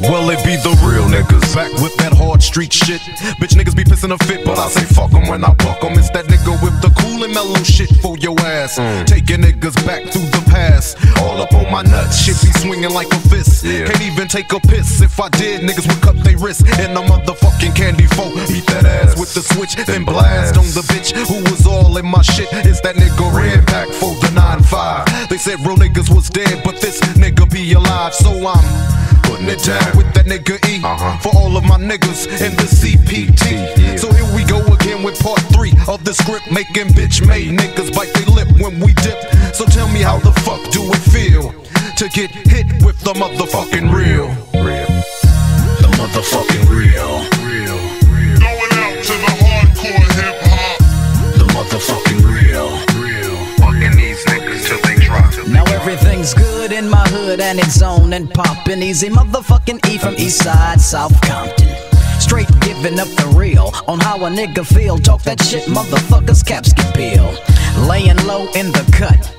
Well, it be the real niggas back with that hard street shit. Bitch niggas be pissing a fit, but I say fuck 'em when I buck 'em. It's that nigga with the cool and mellow shit for your ass. Mm. Taking niggas back through the past. All up on my nuts. Shit be swinging like a fist. Can't even take a piss. If I did, niggas would cut their wrist. And a motherfucking candy folk. Beat that ass with the switch, then blast on the bitch who was all in my shit. It's that nigga Ren back for the 9-5. They said real niggas was dead, but this nigga be alive, so I'm putting it down with that nigga E uh-huh. for all of my niggas in the CPT. So here we go again with part three of the script, making bitch made niggas bite their lip when we dip. So tell me how the fuck do it feel to get hit with the motherfucking real? The motherfucking everything's good in my hood and it's on and poppin'. Eazy motherfucking E from East Side, South Compton. Straight giving up the real on how a nigga feel. Talk that shit, motherfuckers, caps get peeled. Laying low in the cut.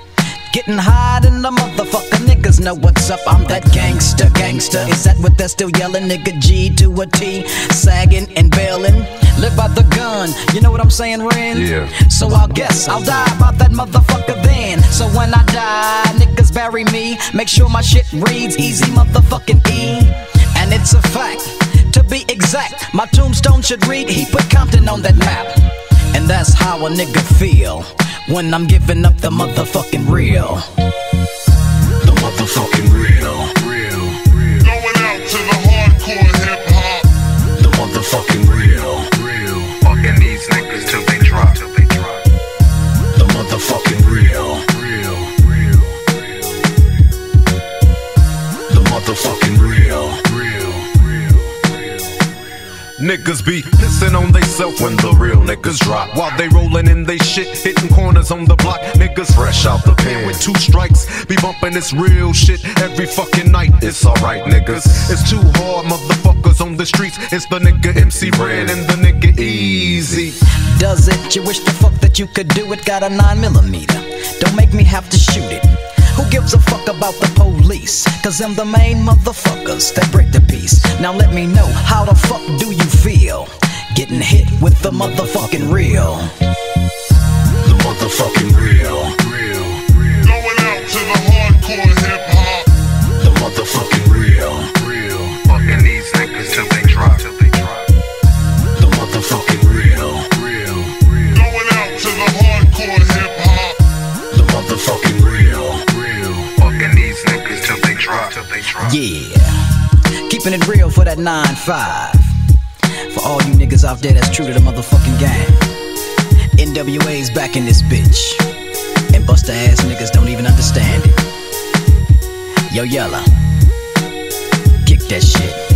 Getting high in the motherfucker niggas know what's up. I'm that gangster, gangster. Is that what they're still yelling? Nigga G to a T, sagging and bailing. Live by the gun, you know what I'm saying, Ren? Yeah. So I'll guess I'll die by that motherfucker then. So when I die, niggas bury me. Make sure my shit reads Eazy motherfucking E. And it's a fact, to be exact, my tombstone should read he put Compton on that map. And that's how a nigga feel when I'm giving up the motherfucking real. The motherfucking Niggas be pissing on theyself when the real niggas drop. While they rolling in they shit, hitting corners on the block. Niggas fresh out the pen with two strikes. Be bumping this real shit every fucking night. It's alright, niggas. It's too hard, motherfuckers on the streets. It's the nigga MC Ren and the nigga Eazy. Does it? You wish the fuck that you could do it? Got a 9 millimeter. Don't make me have to shoot it. Who gives a fuck about the police? Cause I'm the main motherfuckers that break the. Now let me know, how the fuck do you feel? Getting hit with the motherfucking real. The motherfucking real. Keeping it real for that 9-5. For all you niggas out there that's true to the motherfucking game. NWA's back in this bitch. And buster ass niggas don't even understand it. Yo, Yella. Kick that shit.